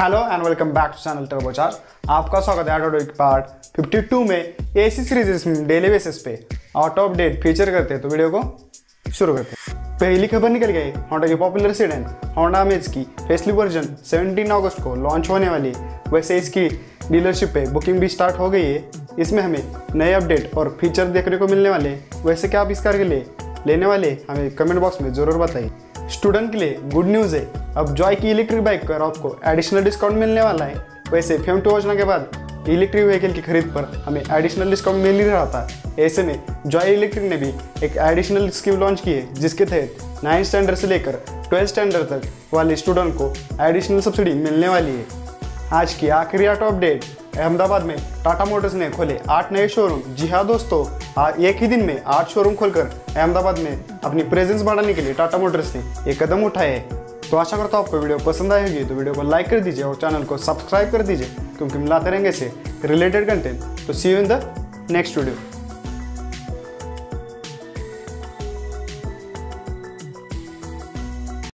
Hello and welcome back to channel Turbochar आपका स्वागत है ऑटो पार्ट 52 में एसी सीरीज़ डेली बेसिस पे। ऑटो अपडेट फीचर करते हैं तो वीडियो को शुरू करते हैं। पहली खबर निकल गई होंडा की पॉपुलर सीडन होंडा अमेज की फेसली वर्जन 17 अगस्त को लॉन्च होने वाली। वैसे इसकी डीलरशिप पे बुकिंग भी स्टार्ट हो गई है। इसमें हमें नए अपडेट और फीचर देखने को मिलने वाले। वैसे क्या आप इस कार के लिए लेने वाले, हमें कमेंट बॉक्स में ज़रूर बताइए। स्टूडेंट के लिए गुड न्यूज़ है। अब जॉय की इलेक्ट्रिक बाइक पर आपको एडिशनल डिस्काउंट मिलने वाला है। वैसे फेम टू योजना के बाद इलेक्ट्रिक व्हीकल की खरीद पर हमें एडिशनल डिस्काउंट मिल ही रहा था। ऐसे में जॉय इलेक्ट्रिक ने भी एक एडिशनल स्कीम लॉन्च की है, जिसके तहत नाइन्थ स्टैंडर्ड से लेकर ट्वेल्थ स्टैंडर्ड तक वाले स्टूडेंट को एडिशनल सब्सिडी मिलने वाली है। आज की आखिरी ऑटो अपडेट अहमदाबाद में टाटा मोटर्स ने खोले आठ नए शोरूम जी हाँ दोस्तों एक ही दिन में आठ शोरूम खोलकर अहमदाबाद में अपनी प्रेजेंस बढ़ाने के लिए टाटा मोटर्स ने एक कदम उठाए है। तो आशा करता हूँ आपको वीडियो पसंद आई होगी। तो वीडियो को लाइक कर दीजिए और चैनल को सब्सक्राइब कर दीजिए, क्योंकि मिलाते रहेंगे से रिलेटेड कंटेंट तो see you in the next video